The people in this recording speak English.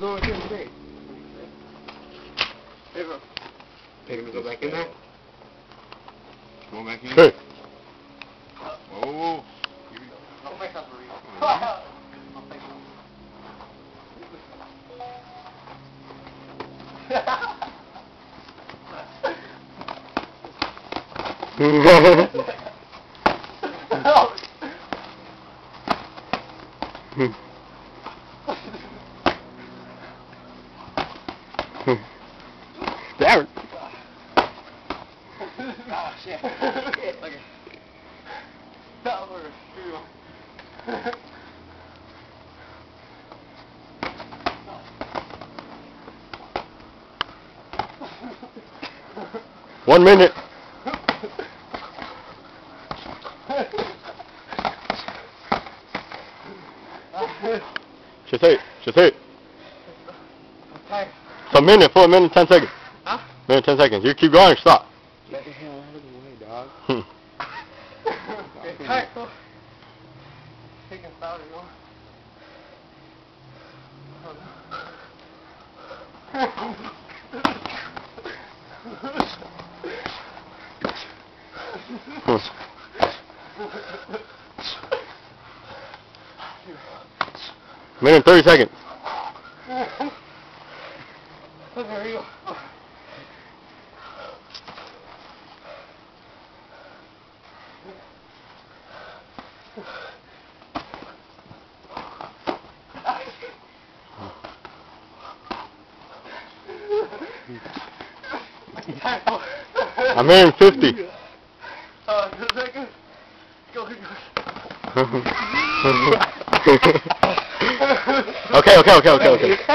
No, it didn't say. Hey, bro. Take him to go back in there. Go back in. Hey. Oh. I'll make up for you. Mhm. I'll take That. One minute. Just eight. Just eight. Okay. It's a minute, four minute, ten seconds. Huh? Minute, ten seconds. You keep going or stop. Get the hell out of the way, dog. Hmm. Okay, tight, go. Taking louder, no? Minute, thirty seconds. Oh, there you go. A minute, fifty. Uh, just a second. Go, go. okay, okay, okay, okay, okay.